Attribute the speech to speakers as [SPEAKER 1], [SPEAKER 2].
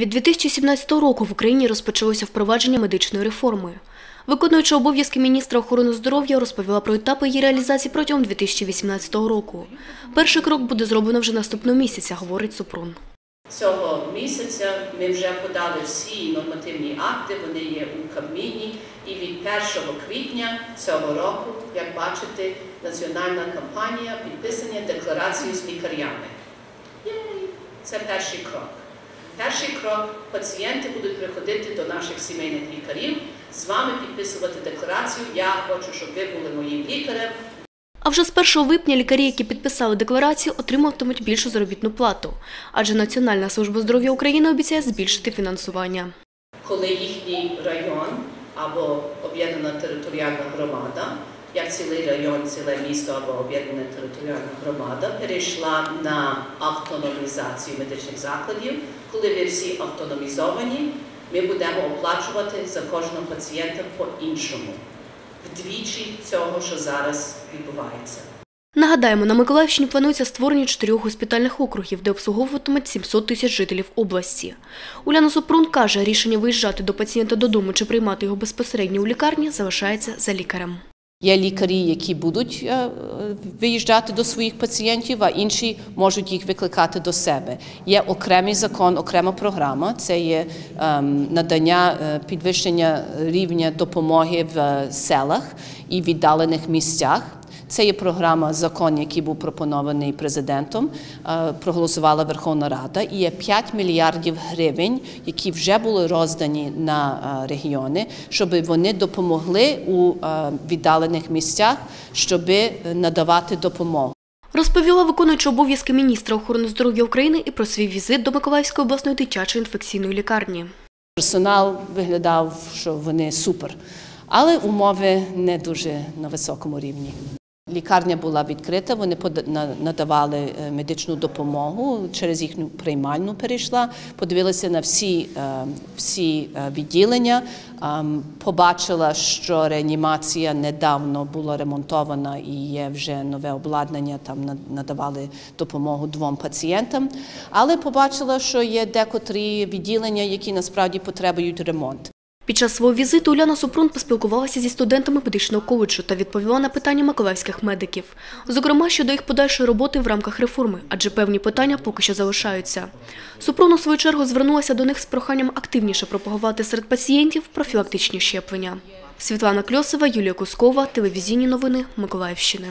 [SPEAKER 1] Від 2017 року в Україні розпочалося впровадження медичної реформи. Виконуючи обов'язки міністра охорони здоров'я розповіла про етапи її реалізації протягом 2018 року. Перший крок буде зроблено вже наступного місяця, говорить Супрун.
[SPEAKER 2] Цього місяця ми вже подали всі нормативні акти, вони є у Кабміні. І від 1 квітня цього року, як бачите, національна кампанія підписання декларації з лікарями. Це перший крок. Перший крок пацієнти будуть приходити до наших сімейних лікарів, з вами підписувати декларацію. Я хочу, щоб ви були моїм лікарем.
[SPEAKER 1] А вже з 1 липня лікарі, які підписали декларацію, отримуватимуть більшу заробітну плату, адже Національна служба здоров'я України обіцяє збільшити фінансування.
[SPEAKER 2] коли їхній район або об'єднана територіальна громада, як цілий район, ціле місто або об'єднана територіальна громада перейшла на автономізацію медичних закладів, коли ви всі автономізовані, ми будемо оплачувати за кожного пацієнта по-іншому, вдвічі цього, що зараз відбувається.
[SPEAKER 1] Нагадаємо, на Миколаївщині планується створення чотирьох госпітальних округів, де обслуговуватимуть 700 тисяч жителів області. Уляна Супрун каже, рішення виїжджати до пацієнта додому чи приймати його безпосередньо у лікарні залишається за лікарем.
[SPEAKER 3] Є лікарі, які будуть е, виїжджати до своїх пацієнтів, а інші можуть їх викликати до себе. Є окремий закон, окрема програма. Це є ем, надання е, підвищення рівня допомоги в е, селах і віддалених місцях. Це є програма, закон, який був пропонований президентом, е, проголосувала Верховна Рада. І є 5 мільярдів гривень, які вже були роздані на е, регіони, щоб вони допомогли у е, віддалених місцях, щоб надавати допомогу.
[SPEAKER 1] Розповіла виконуюча обов'язки міністра охорони здоров'я України і про свій візит до Миколаївської обласної дитячої інфекційної лікарні.
[SPEAKER 3] Персонал виглядав, що вони супер, але умови не дуже на високому рівні. Лікарня була відкрита, вони надавали е, медичну допомогу, через їхню приймальну перейшла, подивилася на всі, е, всі е, відділення, побачила, що реанімація недавно була ремонтована і є вже нове обладнання, там на- надавали допомогу двом пацієнтам, але побачила, що є декотрі відділення, які насправді потребують ремонт.
[SPEAKER 1] Під час свого візиту Уляна Супрун поспілкувалася зі студентами медичного коледжу та відповіла на питання миколаївських медиків. Зокрема, щодо їх подальшої роботи в рамках реформи, адже певні питання поки що залишаються. Супрун у свою чергу звернулася до них з проханням активніше пропагувати серед пацієнтів профілактичні щеплення. Світлана Кльосова, Юлія Кускова, телевізійні новини Миколаївщини.